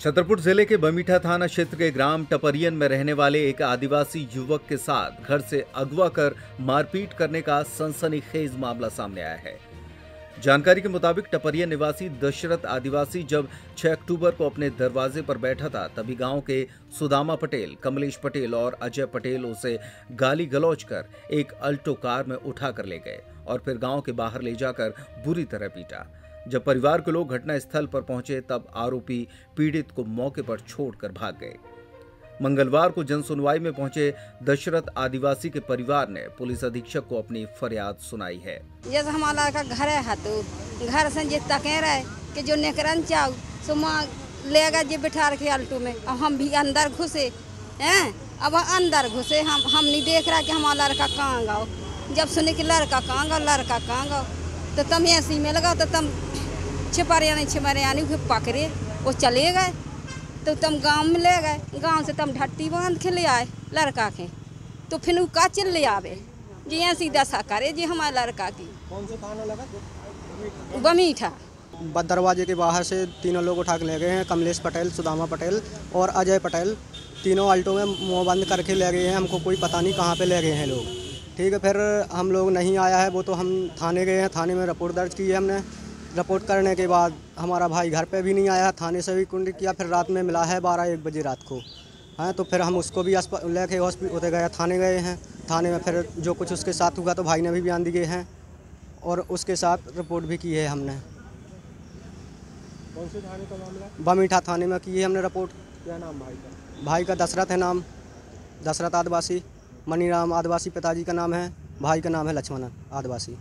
छतरपुर ज़िले के बमीठा थाना क्षेत्र के ग्राम टपरियन में रहने वाले एक आदिवासी युवक के साथ घर से अगवा कर मारपीट करने का सनसनीखेज मामला सामने आया है। जानकारी के मुताबिक टपरिया निवासी दशरथ आदिवासी जब 6 अक्टूबर को अपने दरवाजे पर बैठा था, तभी गाँव के सुदामा पटेल, कमलेश पटेल और अजय पटेल उसे गाली गलौज कर एक अल्टो कार में उठा कर ले गए और फिर गाँव के बाहर ले जाकर बुरी तरह पीटा। जब परिवार के लोग घटनास्थल पर पहुँचे, तब आरोपी पीड़ित को मौके पर छोड़कर भाग गए। मंगलवार को जनसुनवाई में पहुँचे दशरथ आदिवासी के परिवार ने पुलिस अधीक्षक को अपनी फरियाद सुनाई है। जैसे हमारा लड़का घर है तो घर से जितना कह रहे कि जो नेकरन चाव सो माँ ले गए जे बिठा रखे आल्टो में। और हम भी अंदर घुसे, हैं? अब अंदर घुसे, हम हम नहीं देख रहा कि हमारा लड़का कहाँ गाओ जब सुने कि लड़का कहाँ गाओ लड़का कहाँ गाओ तो तम ऐसी में लगा तो तम छिपरियानी छिपरियानी फिर पकड़े वो चले गए। तो तम गाँव में ले गए। गाँव से तुम ढट्टी बाँध के ले आए लड़का के। तो फिर वो का चल ले आवे। जी ऐसी दशा करे जी हमारे लड़का की। कौन से थाना लगा बमीठा। बद दरवाजे के बाहर से तीनों लोग उठा के ले गए हैं। कमलेश पटेल सुदामा पटेल और अजय पटेल। तीनों अल्टो में मुँह बंद करके ले गए हैं। हमको कोई पता नहीं कहाँ पे ले गए हैं लोग। ठीक है फिर हम लोग नहीं आया है वो तो हम थाने गए हैं थाने में रिपोर्ट दर्ज की है हमने। रिपोर्ट करने के बाद हमारा भाई घर पे भी नहीं आया थाने से भी कुंड किया फिर रात में मिला है बारह एक बजे रात को। हैं तो फिर हम उसको भी लेके हॉस्पिटल होते गए थाने गए हैं। थाने में फिर जो कुछ उसके साथ हुआ तो भाई ने भी बयान दिए हैं और उसके साथ रिपोर्ट भी की है हमने। कौन से थाने का मामला है? बमीठा थाने में की है हमने रिपोर्ट। क्या नाम भाई का? भाई का दशरथ है नाम दशरथ आदिवासी। मनीराम आदिवासी पिताजी का नाम है भाई का नाम है लक्ष्मण आदिवासी।